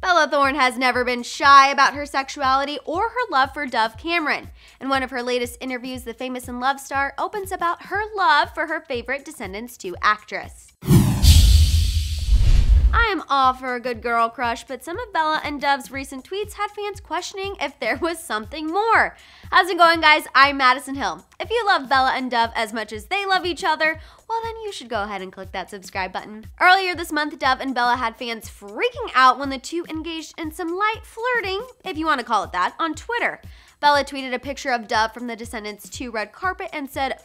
Bella Thorne has never been shy about her sexuality or her love for Dove Cameron. In one of her latest interviews, the Famous in Love star opens about her love for her favorite Descendants 2 actress. I am all for a good girl crush, but some of Bella and Dove's recent tweets had fans questioning if there was something more. How's it going, guys? I'm Madison Hill. If you love Bella and Dove as much as they love each other, well, then you should go ahead and click that subscribe button. Earlier this month, Dove and Bella had fans freaking out when the two engaged in some light flirting, if you want to call it that, on Twitter. Bella tweeted a picture of Dove from the Descendants 2 red carpet and said,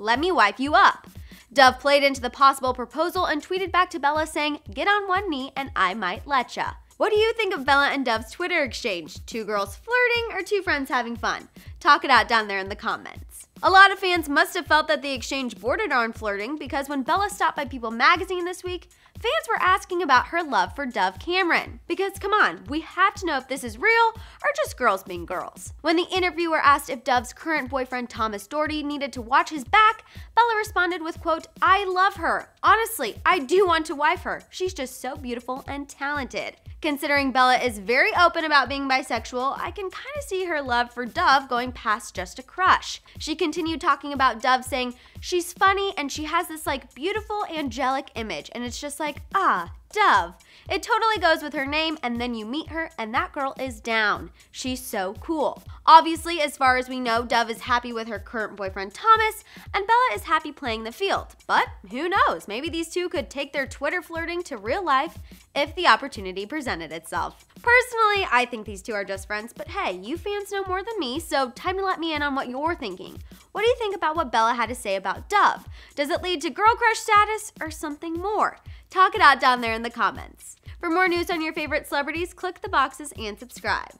let me wipe you up. Dove played into the possible proposal and tweeted back to Bella saying, Get on one knee and I might let letcha. What do you think of Bella and Dove's Twitter exchange? Two girls flirting or two friends having fun? Talk it out down there in the comments. A lot of fans must have felt that the exchange bordered on flirting because when Bella stopped by People magazine this week, fans were asking about her love for Dove Cameron. Because come on, we have to know if this is real or just girls being girls. When the interviewer asked if Dove's current boyfriend Thomas Doherty needed to watch his back, Bella responded with quote, I love her. Honestly, I do want to wife her. She's just so beautiful and talented. Considering Bella is very open about being bisexual, I can kind of see her love for Dove going past just a crush. She continued talking about Dove saying, she's funny and she has this like beautiful angelic image, and it's just like, ah, Dove. It totally goes with her name, and then you meet her, and that girl is down. She's so cool. Obviously, as far as we know, Dove is happy with her current boyfriend Thomas, and Bella is happy playing the field. But who knows? Maybe these two could take their Twitter flirting to real life if the opportunity presented itself. Personally, I think these two are just friends, but hey, you fans know more than me, so time to let me in on what you're thinking. What do you think about what Bella had to say about Dove? Does it lead to girl crush status or something more? Talk it out down there in the comments. For more news on your favorite celebrities, click the boxes and subscribe.